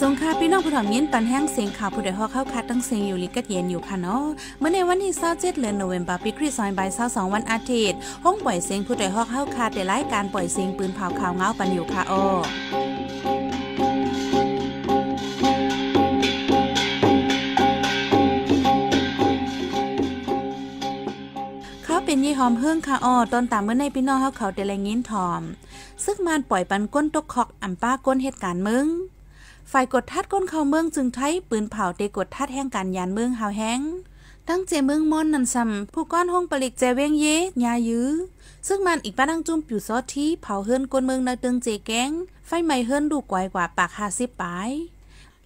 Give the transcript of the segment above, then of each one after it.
สงค่ะพี่น้องผู้ถ่อมยินตอนแห้งเสียงข่าวผู้ใดฮอกเข้าคัดตั้งเสียงอยู่ลิกัดเย็นอยู่ค่ะเนาะเมื่อในวันที่27เดือนโนเวมบาปีคริสต์ศักราช22วันอาทิตย์ห้องปล่อยเสียงผู้ใดฮอกเข้าคัดได้รายการปล่อยเสียงปืนเผาข่าวเงาปันอยู่ค่ะอ้อเขาเป็นยี่หอมเฮิ่งค่ะอ้อตอนตามเมื่อในพี่น้องเขาเขาแต่ละยินทอม ซึ่งมานปล่อยปันก้นตกคอกอ่ำป้าก้นเหตุการณ์มึง ฝ่ายกดทัดก้นเข้าเมืองจึงใช้ปืนเผาเตกดทัดแห่งการยานเมืองหาวแห้งตั้งเจเมืองมอนนันซ้ำผู้ก้อนห้องปลิกเจเวงเยยายื้อซึ่งมันอีกป้าดังจุ่มปิวซอสที่เผาเฮิรนกวนเมืองในตึงเจแกงไฟไหม้เฮิรนดูกวยกว่าปากหาสิบปลาย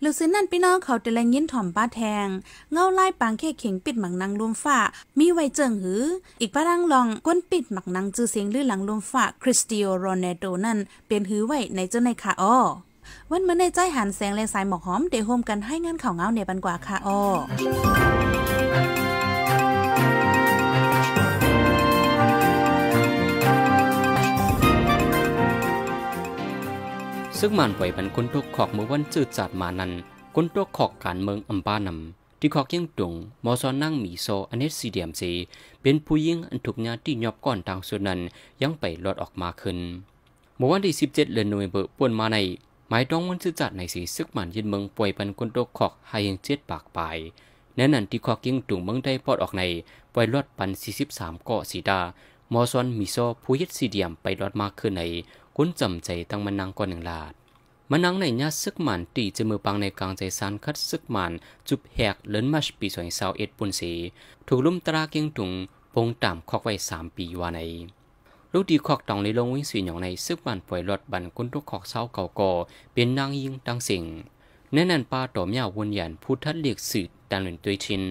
หรือซื้อนั่นพี่น้องเขาแต่ละยินถ่อมป้าแทง เงาไล่ปางเข่เข่งปิดหมังนางลมฟ้ามีไวเจิงหือ อีกป้าดังลองก้นปิดหมักนางจือเสียงลือหลังลมฟ้าคริสเตียโรเนโดนั่นเป็นหือไว้ในเจ้าในคาอ้อ วันเมื่อในใจหันแสงและสายหมอกหอมเดโฮมกันให้งานข่าวเงาในบันกว่าค่ะอ้อซึ่งมันปล่อยบันคนตกขอกเมื่อวันจืดจัดมานั้นคนตกขอกการเมืองอัมปานำที่ขอกยังตุงมอซอนนั่งมีโซอเนสซีเดียมซีเป็นผู้ยิ่งอันถูกงาที่ยอบก่อนทางส่วนนั้นยังไปลดออกมาขึ้นเมื่อวันที่ 17เดือนนเวมเบอร์ป่วนมาใน หมายต้องวันจืดจัดในสีซึกหมันยินเมืองป่วยบันคนตกขอกห้ยังเจ็ดปากไปแน่นันที่ขอกยังตุงเมืองได้ปอดออกในปล่อยลดปัน43เกาะสีดามอซอนมีโซผู้ยึดซีเดียมไปลดมากขึ้นในกุ้นจำใจตั้งมันนางก่อนหนึ่งลาดมันนังในญาซึกหมันตีจะมือปังในกลางใจสานคัดซึกหมันจุบแหกเลินมัชปีสวยสาวเอ็ดปุนสีถูกลุ่มตราเกียงตุงปงต่ำคอกไว้สามปีวาใน ลูกดีขอกตองในลงวิ่งสีหยองในซึกบันป่วยหลอดบันกุนทุกขอกเศร้าเก่าก่อเป็นนางยิงดังสิ่งแน่นันปาต่อมยาวนยันพูดทัดเลียกสืดดังหลินตัวชิน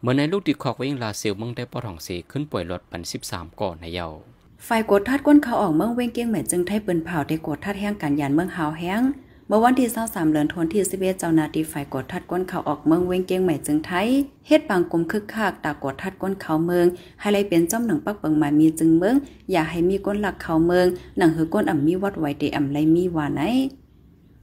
เมื่อในลูกดีขอกวิ่งลาเซลมึงได้ปอทองเสขึ้นป่วยหลอดบันสิบสามก่อนในเยาฝ่ายกดทัดก้นเขาออกเมืองเว้งเกียงเหม่จึงไทยปืนเผาได้กดทัดแห้งกันยันเมืองหาวแห้ง มื่อวันที่23เดือนธันวาคมที่11เจ้าหน้าที่ฝ่ายกดทัดก้นเขาออกเมืองเว้งเกียงแม่จึงไทยเฮ็ดปางกลมคึกคักตากดทัดก้นเขาเมืองให้เลยเป็นจ้อมหนังปักเปิงมามีจึงเมืองอย่าให้มีก้นหลักเขาเมืองหนังหือก้นอ่ำมีวัดไว้เตอ่ำไรมีว่าไหน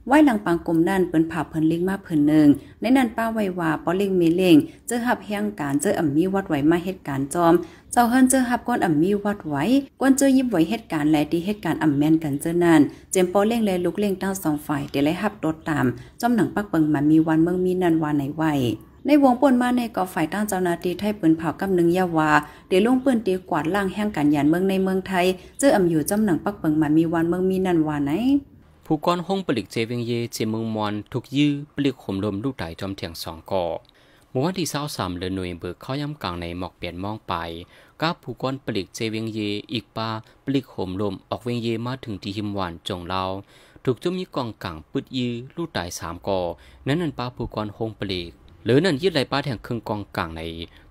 ไหว้หลังปางกลมนั่นเปิ้นผ่าเพิ่นเลิงมาเพิ่นหนึ่งในนั้นป้าไว้ว่าปอเลิงเมเลงเจอหับแห่งการเจออ่ำมีวัดไว้มาเหตุการณ์จอม เจ้าเฮิรนเจอหับก้นอ่ำมีวัดไว้ก้นเจอยิบไว้เหตุการณ์และที่เหตุการณ์อ่ำแม่นกันเจอนั่นเจมปอเล่งและลุกเล่งตั้งสองฝ่ายเดี๋ยวไล่หับรถตามจอมหนังปักเปิงมามีวันเมืองมีนันวาไหนไหวในวงป่นมาในกอฝ่ายตั้งเจ้านาทีไทยปืนเผากำหนึ่งยาวาเดี๋ยวลงปืนตีกวาดล่างแห่งการยานเมืองในเมืองไทย เจออ่ำอยู่จอมหนังปักเปิงมามีวันเมืองมีนันวาไหน ผู้ก้อนห้องปลิกเจเวงเยเจมืองมอนถูกยื้อปลิกข่มลมลูกไต่จอมเทียงสองก่อเมื่อวันที่เศร้าสามเดือนหน่วยเบิกเข้าย่ำกลางในหมอกเปลี่ยนมองไปก้าผู้ก้อนปลิกเจเวงเยอีกปาปลิกข่มลมออกเวงเยมาถึงที่หิมหวานจงเราถูกจุ่มยี่กองกลางปึดยื้อลูกไต่สามก่อนั้นนั่นปาผู้ก้อนห้องปลิกหรือนั่นยึดไหลป้าแทงเครื่องกองกลางใน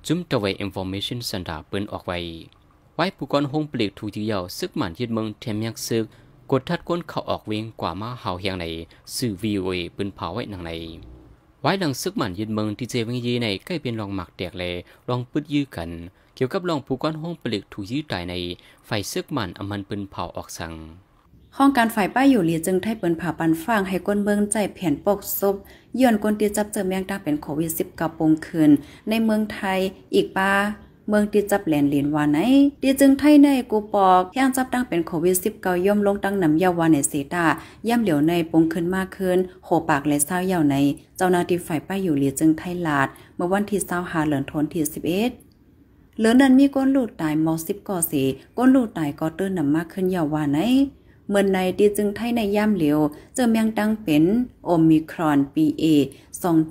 จุ่มตะไว information center เปิ้นออกไว้ไว้ผู้ก้อนห้องปลิกถูกที่เยาซึกหมันยึดเมืองเทมยักซึก กดทัดก้นเขาออกเวงกว่ามาเฮาเฮียงในสื่อวีโอเอปืนเผาไว้หนังในไว้ดังซึกหมันยืนเมืองที่เจวิงยีในใกล้เป็นรองหมักแตกเลยลองปึดยื้อกัน เกี่ยวกับรองผู้ก้อนห้องปลิกถูกยื้อตายในไฟซึกหมันอมันปืนเผาออกสั่งห้องการฝ่ายป้ายอยู่หลีจึงไทยเปินผ่าปันฟางให้ก้นเบิงใจแผ่นปกซบย้อนก้นตีจับเจอแมงดาเป็นโควิด 19 ปงคืนในเมืองไทยอีกป้า เมืองที่จับแหลนเหรียญวาไหนดีจึงไทยในกูปอกย่งจับตั้งเป็นโควิด19ย่อมลงตั้งนำยาวาในเสตาย่ำเหลียวในปงขึ้นมากขึ้น โหปากและเศร้าเยาวใน เจ้านาที่ฝ่ายป้ายอยู่หลีจึงไทยลาด เมื่อวันที่25เหลือนทนที่11เอ็ดเหลือนั้นมีก้นลูกตายมอ10ก่อสีก้นลูกตายก็ตื้นนำมากขึ้นยาววาไหน เมื่อในดีจึงไทยในย่ำเหลียว เจอเมียงตั้งเป็นโอมิครอน BA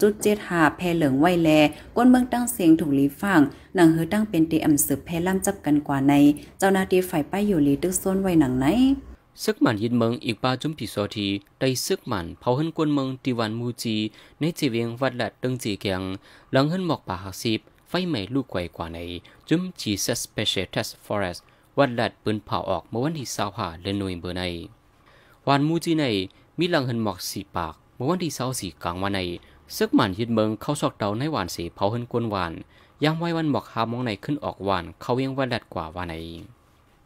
2.75แพร่เหลืองไวแล ก้นเมืองตั้งเสียงถูกลีฟังหนังเฮือตั้งเป็นเตอำสืบแพร่ล่ำจับกันกว่าใน เจ้าหน้าที่ฝ่ายป้ายอยู่ลีตึกโซนไว้หนังไหนซึกหมันยินเมืองอีกปาจุมปีโซทีได้ซึกหมันเผาหันกวนเมืองติวันมูจี ในจีเวียงวัดลัดตึงจีเกียงหลังหันหมอกป่าหักสิบไฟไหม้ลูกไกวกว่าในจุมจีเซสเปเชียลเทสฟอเรส วัดลัดปืนเผาออกเมื่อวันที่25เดือนหน่วยเบอร์ในวันมูจีในมีหลังหันหมอกสีปากเมื่อวันที่24กลางวันในซึกหมันยินเมืองเข้าซอกเตาในหวานสีเผาหันกวนหวานยามไว้วันหมอกหามองในขึ้นออกหวานเขาเวียงวัดลัดกว่าวันใน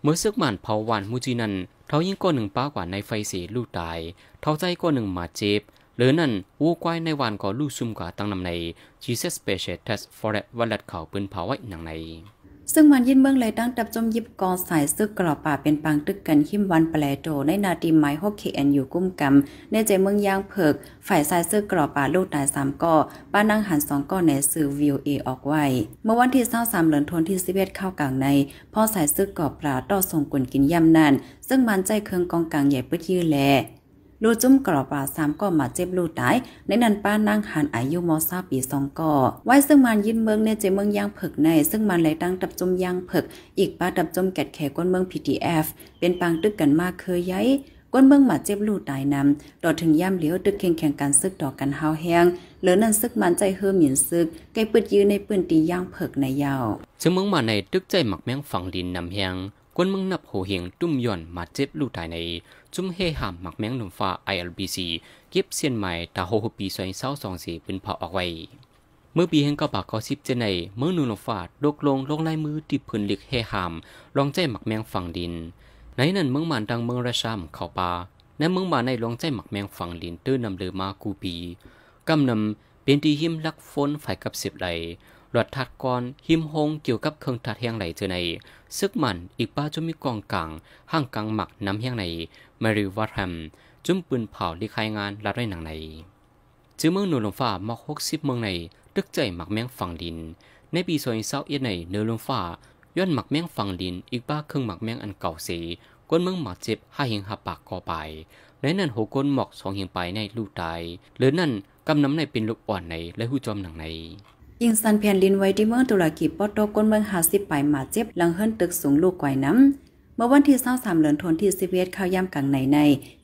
เมื่อซึกหมันเผาหวานมูจีนั้นเทายิ่งก้นหนึ่งป้ากว่าในไฟสีลูกตายเทาใจก้นหนึ่งมาเจ็บหรือนั่นวัวควายในวันก็ลู่ซุ่มกว่าตั้งนำใน Jesus Special Test for t วันลัดเขาปืนเผาไว้หนังใน ซึ่งมันยินเมืองเลยตั้งตับจมยิบกอสายซึกกรอบป่าเป็นปังตึกกันขิมวันแปลโตในนาทีไม้ฮอกเคแอนอยู่กุ้มกำในใจเมืองยางเผิก ฝ่ายสายซึกกรอบป่าลูกตายสามก่อป้านั่งหันสองก่อในสื่อวิวเอออกไว้ เมื่อวันที่เศร้าสามเหลือนทนที่สิบเอ็ดเข้ากลางในพ่อสายซึกกรอบปลาต่อส่งกุนกินย่ำนันซึ่งมันใจเคืองกองกลางใหญ่ปื้ดยื้อแล ลูจุ้มกรอบป่าสามก็มาเจ็บลูตายในนั้นป้านั่งหันอายุมอซาปีสองก่อไว้ซึ่งมันยินเมืองในเจเมืองยางผึกใน ซึ่งมันไหลตั้งตับจุมยางผึก อีกป้าตับจุมแกดแขก้นเมือง PTF เอฟเป็นปางตึกกันมากเคยย้ายก้นเมืองมาเจ็บลูตายนำต่อถึงย่ำเหลียวตึกแข่งแข่งการซึกต่อกันเฮาแห้งเหลือนั้นซึกมันใจเฮือหมิ่นซึกไกปืดยืนในปืนตีย่างเผิกในยาวซึ่งเมืองมาในตึกใจหมักแมงฝังดินนำแหงกวนมึงนับโหเหียงตุ้มย่อนมาเจ็บลูตายใน จุ้มเฮหามหมักแมงหนุ่มฟ้า ILBC เก็บเสียนใหม่ตาโฮฮปีซอยเศร้าสองสีเป็นเผาออกไว้ เมื่อปีแห่งก้าปากเก้าสิบเจในเมื่อนูนฟาดลกลงลงลายมือติดพื้นลิกเฮหามลองใจหมักแมงฝั่งดิน ในนั้นเมืองมันดังเมืองราชามเข้าป่าในเมืองมาในลองใจหมักแมงฝั่งดินตื้นนำเลือมากูปีกำนำเป็นที่หิมลักฝนฝ่ายกับสิบไหลหลอดทัดกรหิมหงเกี่ยบไหล หลัดทัดกรหิมฮงเกี่ยวกับเครื่องทัดแห่งไหลเจอในซึกมันอีกป้าจะมีกองกลางห้างกลางหมักน้ำแห้งในมาริวัตแฮมจุ่มปืนเผาลีคายงานลัดไรหนังในจื้อเมืองนูลงฟ้ามอกหกสิบเมืองในตึกใจหมักแมงฝั่งดินในปีสอยเศร้าเอ็ดในเนื้อลงฟ้าย้อนหมักแมงฝั่งดินอีกป้าเครื่องหมักแมงอันเก่าสีก้นเมืองหมักเจ็บห้าเหียงหับปากก่อไปและนั่นหก้นหมอกสองเหียงไปในลูกตายหรือนั่นกำน้ำในเป็นลูกอ่อนในและหูจอมหนังใน ยิงสันแผ่นลินไว้ที่เมืองตุรกีปอโตก้นเมืองหาสิบไปมาเจ็บหลังเฮิรนตึกสูงลูกไกวน้ำเมื่อวันที่23เดือนธันวาคมที่11เข้าย่ำกลางในใน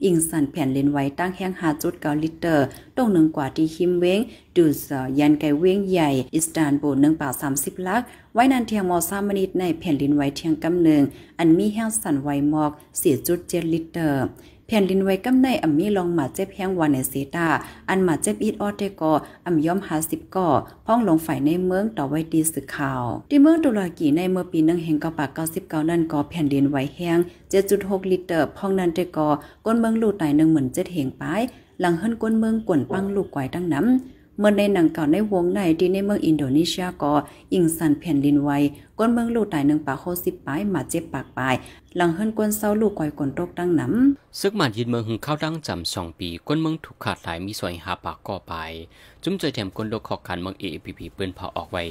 อิงสันแผ่นลินไว้ตั้งแห้งหาจุดเกาลิตรตรงหนึ่งกว่าที่คิมเวงดูสยันไกเวงใหญ่ อิสตานบูลหนึ่งป่าสามสิบลัก ไว้นันเทียงมอซามนิดในแผ่นลินไว้เทียงกำหนึ่งอันมีแห้งสันไวหมอกสี่จุดเจ็ดลิตร แผ่นดินไว้กำในอ่ำมีลองมาเจ็บแห้งวันในเซตาอันมาเจ็บอีดออเตกออ่ำย่อมหาสิบก่อพ้องลงฝ่ายในเมืองต่อไว้ดีสึกข่าว ที่เมืองตุรกีในเมื่อปีหนึ่งแห่งก้าปากเก้าสิบเก้านั่นก่อแผ่นดินไว้แห้งเจ็ดจุดหกลิตรพ้องนันเตกอก้นเมืองลูกไตหนึ่งเหมือนเจ็ดเหงปายหลังเฮิรนก้นเมืองกวนปังลูกไกวตั้งน้ำ เมื่อในหนังเก่าในวงในที่ในเมืองอินโดนีเซียก็อิงสันแผ่นดินไวก้นเมืองลูกตายหนึ่งปากโคสิบปลายมาเจ็บปากปลาย หลังเฮิรนก้นเศร้าลูกก่อยกนตกตั้งน้ำซึกมันยินเมืองหึงเข้าตั้งจำสองปีก้นเมืองถูกขาดหลายมีสวยหาปากก่อไป จุ้มใจแถมก้นโลกขอการเมืองเอพีพีเปิ้นเผาออกไว้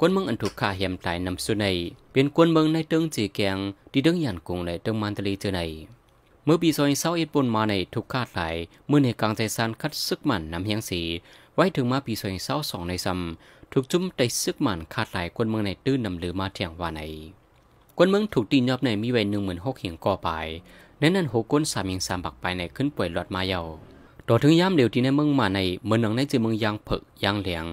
กวนเมืองอันถูกฆ่าเหียมตายนำสุในเป็นกวนเมืองในเติงจีแกงที่เดิงหยันกงในเติงมันตลีเจอในเมื่อปีซอยเศร้าเอ็ดปนมาในทุกคาดหลายเมื่อในกลางใจซานคัดซึกมันนำเฮียงสี ไว้ถึงมาปีสองเศร้าสองในซ้ำถูกจุ้มได้ซึกมันขาดหลายคนเมืองในตื้นนำเลือมาเทียงว่าในคนเมืองถูกตีนยอบในมีไว้หนึ่งหมื่นหกเหียงก่อไปในนั้นหกก้นสามเหียงสามบักไปในขึ้นป่วยหลอดมาเยาต่อถึงย่ำเดียวที่ในเมืองมาในเมืองหนังในเจเมืองยางเผกยางเหลียง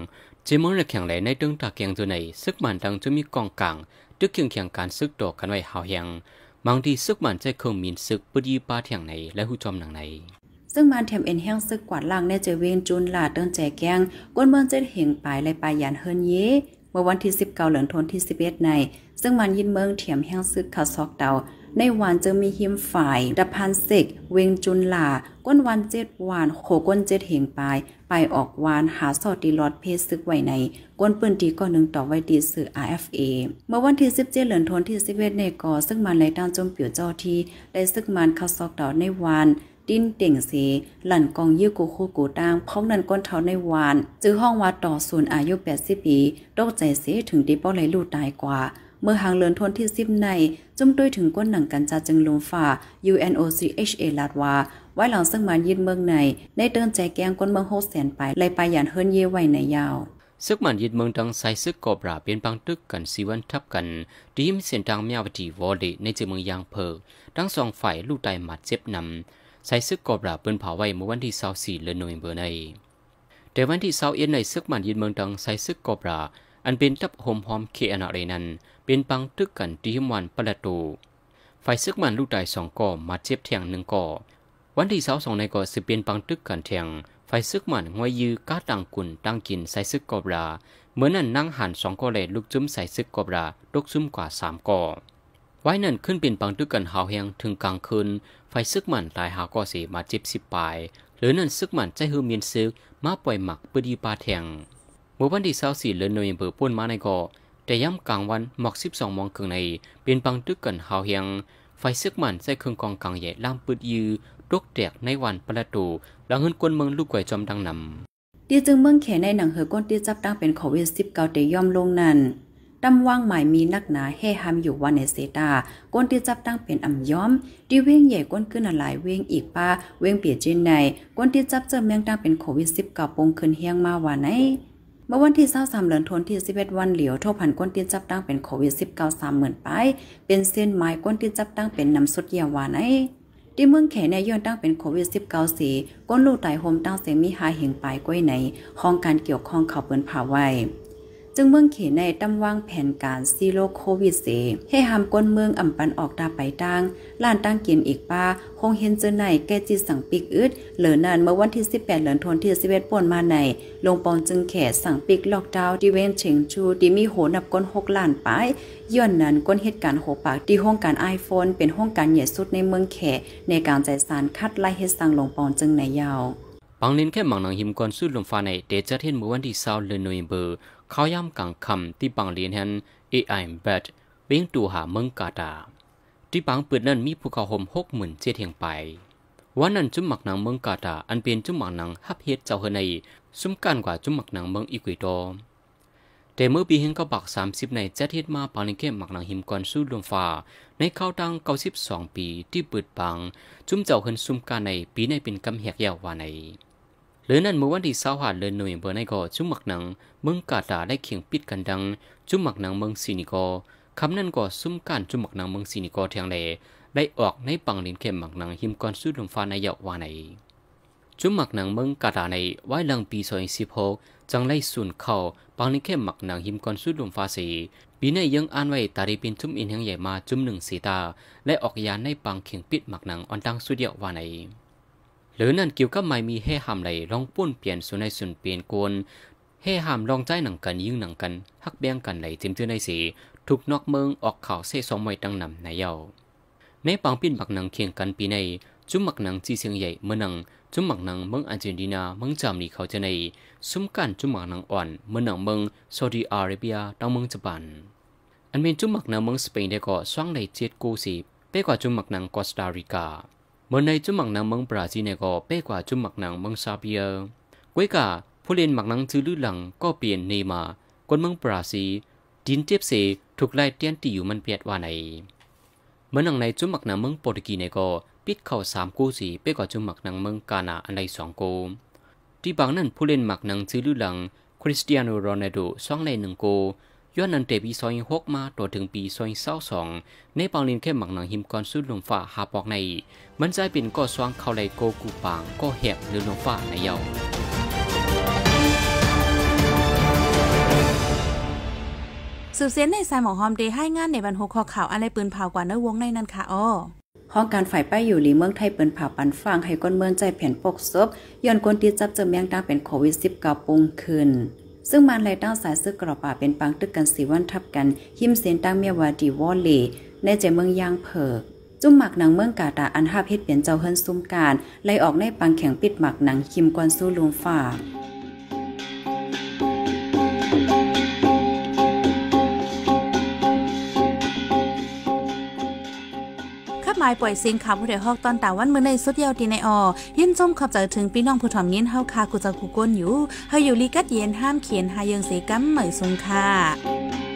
เจเมืองในแข่งไหลในตึงตาเกียงตัวในซึกมันดังจะมีกองกลางตึกเคียงเคียงการซึกตอกันไว้หาวเฮียงบางทีซึกมันใจเครื่องมีนซึกปุดีปาเทียงในและหูจอมหนังใน ซึ่งมันแถมเอ็นแห้งซึกกวาดล่างในเจเวนจุนหลาเดินแจแกงก้นเมืองเจ็ดเหงปลายไรปลายยานเฮินเยเมื่อวันที่ 19เหลือนทนที่ 11 ใน ซึ่งมันยินเมืองเถียมแห้งซึกขาซอกเตาในวันจะมีหิมฝ่ายดับพันเซกเวงจุนหลาก้นวันเจ็ดวานโขก้นเจ็ดเหงปลายไปออกวานหาสอดตีลอดเพศซึกไว้ในก้นปืนตีก้อนหนึ่งต่อไว้ตีสื่อ RFA เมื่อวันที่ 17 เหลือนทนที่ 11 ในกอซึ่งมันในด้านจมเปียวเจ้าที่ได้ซึกมันคาซอกเตาในวาน ดิ้นเต่งเสหลั่นกองยื้อกูคู่กูตางพ้องนันก้นเท้าในวาน จื้อห้องว่าต่อศูนอายุ80ปีตกใจเสถึงดีป้อไหลลู่ตายกว่า เมื่อหางเลือนทนที่ซิบใน จุ่มด้วยถึงก้นหนังกันจาจึงลมฝ่า UNOCHA ลาดว่าไว้หลังซึ่งมันยินเมืองในในเดินใจแกงก้นเมืองโฮแสนไปไลไปหยันเฮิรนเยไว้ในยาวซึกมันยึดเมืองดังใส่ซึกกอบราเป็นปังตึกกันสีวันทับกันดีมเสียนดังเมียวดีวอลเดในเจเมืองยางเพอทั้งสองฝ่ายลูกไตหมัดเจ็บนำ ใส่ซึกกอบราเปิ้นเผาไว้เมื่อวันที่24เดือนโนเวมเบอร์ในแต่วันที่21ในซึกมันยินเมืองดังใส่ซึกกอบราอันเป็นทับโฮมหอมเคอนาเรนั้นเป็นปังตึกกันที่หิมวันปละตูไฟซึกมันลูกตายสองก่อมาเจ็บเทียงหนึ่งก่อวันที่สาสองในก่อสิเป็นปังตึกกันเทียงไฟซึกมันงวยยือก้าตังกุนตั้งกินใส่ซึกกอบราเหมือนนั้นนั่งหันสองก่อเลยลูกจุ้มใส่ซึกกอบราลูกซุ่มกว่าสามก่อไว้นั่นขึ้นเป็นปังตึกกันหาวแหงถึงกลางคืน ไฟซึกมันตายหาก็สีมาจิบสิบปลาย หรือนั่นซึกมันใจฮือเมียนซึกมาปล่อยหมักปืดีปาแทงเมื่อวันที่24เดือนโนเวมเบอร์ป่นมาในก่อแต่ย่ำกลางวันหมอก12มองครึ่งใน เป็นปังตึกกันหาวเฮียง ไฟซึกมันใส่เครื่องกองกลางใหญ่ล่ามปืดยือรกแตกในวันประตูหลังเงินกวนเมืองลูกไก่จอมดังนำเดียจึงเมืองแขในหนังเหือก้นที่จับตั้งเป็นโควิด19เตย่อมลงนั้น ตำว่างหมายมีนักหนาแห่หำอยู่วันในเซตาก้นที่จับตั้งเป็นอ่ำย้อมดีเว้งใหญ่ก้นขึ้นหลายเว้งอีกป้าเว้งเปียจินในก้นที่จับเจอเมืองตั้งเป็นโควิด19ปงขึ้นเฮียงมาว่าไหนเมื่อวันที่23เดือนธันวาคมที่11วันเหลียวโทพันก้นที่จับตั้งเป็นโควิด19 30,000ไปเป็นเส้นไม้ก้นที่จับตั้งเป็นน้ำสุดยาวาไหนที่เมืองแขในย้อนตั้งเป็นโควิด19สีก้นลูกไตโฮมตั้งเสียงมีหาเหงปลายก้อยไหนห้องการเกี่ยวข้องเขาเปิ้นผ่าไว้ จึงเมืองเขในตำวางแผนการซีโรโควิดเสให้หามก้นเมืองอ่ำปันออกตาไปตั้งล้านตั้งกินอีกป้าคงเห็นเจอไหนแกจิตสั่งปิกอึดเหลือนานเมื่อวันที่ 18เหลือนทนที่11ป่นมาในลงปอนจึงแขสั่งปิกล็อกดาวน์ดิเวนเฉิงชูดีมีโหนับก้น6ล้านป้ายย้อนนั้นก้นเหตุการณ์โหปากที่ห้องการ iPhone เป็นห้องการใหญ่สุดในเมืองแขในการจ่ายสารคัดไล่เฮ็ดสั่งลงปอนจึงในยาวบางเน้นแค่หมังหนังหิมกอนสุดลมฟ้าในเดจะเห็นเมื่อวันที่20เดือนโนวมเบอร์ เขาย่ำกังคำที่บางเรียนหัน AI Bad เว้งตูหาเมืองกาตา ที่บางเปิดนั้นมีภูเขาห่มหกหมื่นเจ็ดเทียงไปวันนั้นจุ่มหมักหนังเมืองกาตา อันเป็นจุ่มหมักหนังฮับเฮ็ดเจ้าเฮในซุ้มกันกว่าจุ่มหมักหนังเมืองอีกวิโตแต่เมื่อปีเฮงก็บักสามสิบในเจ็ดเฮ็ดมาปานิเกมหมักหนังหิมกอนสู้ลมฟ้าในเข้าตั้งเก้าสิบสองปีที่เปิดปังจุ่มเจ้าเฮนซุ้มกันในปีในเป็นกำแหกยาวว่าใน หรือนั่นเมื่อวันที่สาวหาเดือนหน่วยเบอร์ในก็จุ่มหมักหนังเมืองกาตาได้เขียงปิดกันดัง จุ่มหมักหนังเมืองซีนิโกคำนั้นก็ซุ้มการจุ่มหมักหนังเมืองซีนิโกเทียงเลได้ออกในปังลินเข้มหมักหนังหิมกอนสู้ลมฟ้าในเยาววาในจุ่มหมักหนังเมืองกาตาในไว้ลังปีซอยสิบหกจังไล่สุนเข้าปังลินเข้มหมักหนังหิมกอนสู้ลมฟ้าสีปีในยังอ่านไว้ตาดีเป็นจุ่มอินแห่งใหญ่มาจุ่มหนึ่งสีตาและออกยานในปังเขียงปิดหมักหนังอ่อนดังสุดเดียววาใน หรือนั่นเกี่ยวกับไม่มีให้หามไหลลองป้นเปลี่ยนส่วนในส่วนเปลี่ยนกวนให้หามลองใจหนังกันยิ่งหนังกันฮักแบงกันไหลจิมเตือในสีถูกนอกเมืองออกข่าวเซ่สองไว้ตั้งนำในเยาในปังปิ้นบักหนังเคียงกันปีในจุ่มหมักหนังจีเสียงใหญ่เมื่อนังจุ่มหมักหนังเมืองอาร์เจนตินาเมืองจามนีเขาจะในซุ้มกันจุ่มหมักหนังอ่อนเมื่อนังเมืองซาอุดิอาระเบียตั้งเมืองญี่ปุ่นอันเป็นจุ่มหมักหนังเมืองสเปนได้ก็สร้างในเจ็ดกูสีเป้กว่าจุ่มหมักหนังกอสตาริกา เมื่อในจุ่มหมักหนังเมืองบราซิลเนี่ยก็เป้กว่าจุ่มหมักหนังเมืองซาเบียก้วยกาผู้เล่นหมักหนังจื้อลื่นหลังก็เปลี่ยนเนมาคนเมืองบราซิลดินเจ็บเสถูกไล่เตียนตีอยู่มันเปียดว่าไหนเมื่อหนังในจุ่มหมักหนังเมืองโปรตุกีเนี่ยก็ปิดเข้าสามกูสีเป้กว่าจุ่มหมักหนังเมืองกานาอันใดสองกูที่บางนั้นผู้เล่นหมักหนังจื้อลื่นหลังคริสเตียโนโรนัลโดสองในหนึ่งโก ย้อนนันเตปีซอยหกมาตัวถึงปีซอยเศร้าสองในปางลินแค่หมักหนังหิมกรสุดลมฟ้าหาปอกใน มันใจเป็นก็สว่างเข้าไลโกกูปางก็แหบหรือลมฟ้าในเยาสืบเสียนในสายหมอหอมเดให้งานในบรรหุคอข่าวอะไรปืนเผากว่าเนื้อวงในนั้นค่ะอ้อห้องการฝ่ายป้ายอยู่หลีเมืองไทยเปิ้นผ่าปันฟังให้ก้นเมืองใจแผ่นปกซบย้อนคนที่จับเจอแมงดังเป็นโควิด 19ปุงขึ้น ซึ่งมันเลยตั้งสายซึกกรอป่าเป็นปังตึกกันสีวันทับกัน หิมเสียนตั้งเมียวาดีวอลเลในใจเมืองยางเผิกจุ่มหมักหนังเมืองกาตาอันหาเพชรเปลี่ยนเจ้าเฮิรนซุ้มการไล่ออกในปังแข็งปิดหมักหนังคิมกวนสู้ลุงฝ่า หมายปล่อยเสียงข่าวผู้ใดฮอกตอนตาวันเมื่อในสุดเยาวตีในออยินจมขอบใจถึงพี่น้องผู้ถ่อมยินเฮาคากูจะกูก้นอยู่เฮาอยู่ลีกัดเย็นห้ามเขียนหายังเสกัมเหมยสุงค่ะ